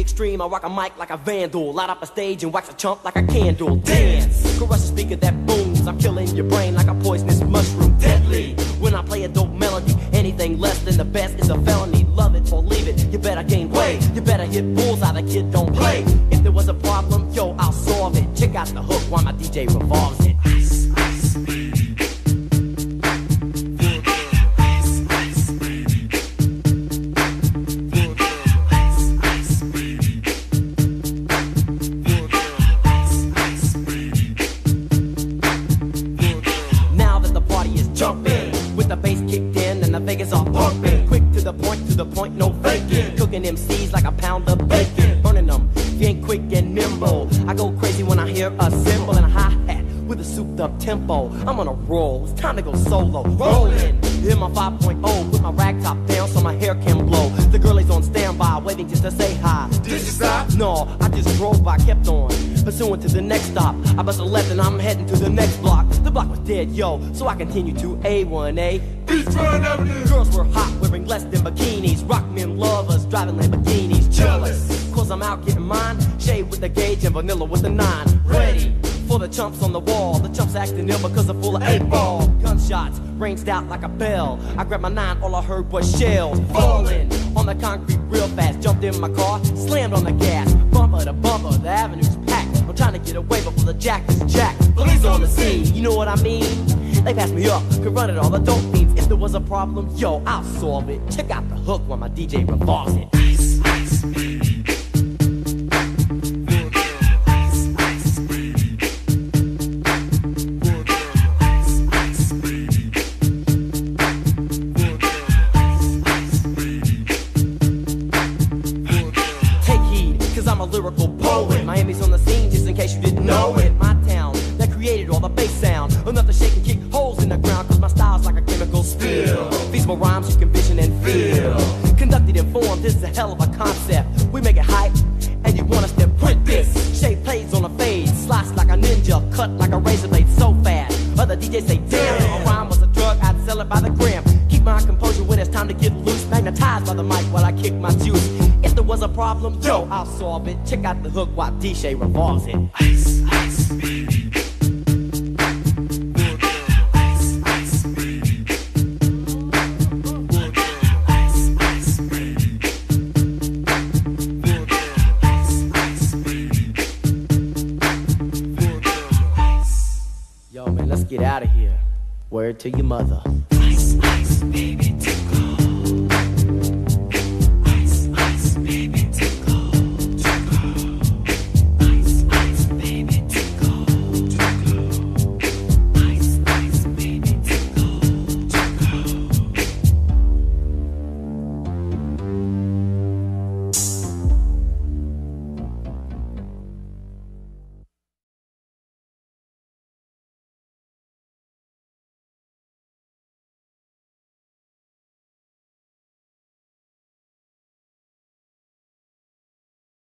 Extreme, I rock a mic like a vandal. Light up a stage and wax a chump like a candle. Dance, crush a speaker that booms. I'm killing your brain like a poisonous mushroom. Deadly. When I play a dope melody, anything less than the best is a felony. Love it or leave it. You better gain weight. You better hit bullseye. The kid don't play. If there was a problem, yo, I'll solve it. Check out the hook while my DJ revolves it. And the Vegas are pumping. Quick to the point, to the point, no faking. Cooking MCs like a pound of bacon. Burning them, if you ain't quick and nimble. I go crazy when I hear a cymbal and a hi hat with a souped up tempo. I'm on a roll, it's time to go solo. Rolling, hit my 5.0, put my rag top down so my hair can blow. The girl is on standby, waiting just to say hi. Did you stop? No, I just drove by, kept on. Pursuing to the next stop. I bust a left and I'm heading to the next block. The block was dead, yo, so I continue to A1A. Beachfront Avenue. Girls were hot, wearing less than bikinis. Rockman lovers, driving Lamborghinis. Jealous, cause I'm out getting mine. Shay with the gauge and vanilla with the nine. Ready for the chumps on the wall. The chumps acting ill because they're full of eight ball. Gunshots ranged out like a bell. I grabbed my nine, all I heard was shells falling on the concrete real fast. Jumped in my car, slammed on the gas. Bumper to bumper, the avenue's. I'm trying to get away before the jack is jacked. Police on the scene, you know what I mean? They pass me up, could run it all the dope fiends. If there was a problem, yo, I'll solve it. Check out the hook while my DJ revolves it. Ice, ice, baby. Lyrical poet. Miami's on the scene, all the bass sound. Enough to shake and kick holes in the ground, cause my style's like a chemical spill. Feasible rhymes you can vision and feel. Conducted in form, this is a hell of a concept. We make it hype, and you want us to print this. Shay plays on a fade, slice like a ninja, cut like a razor blade so fast. Other DJs say, damn, a rhyme was a drug, I'd sell it by the gram. Keep my composure when it's time to get loose. Magnetized by the mic while I kick my juice. If there was a problem, yo, I'll solve it. Check out the hook while DJ revolves it. Ice, ice, baby. Get out of here. Word to your mother. Ice, ice, baby.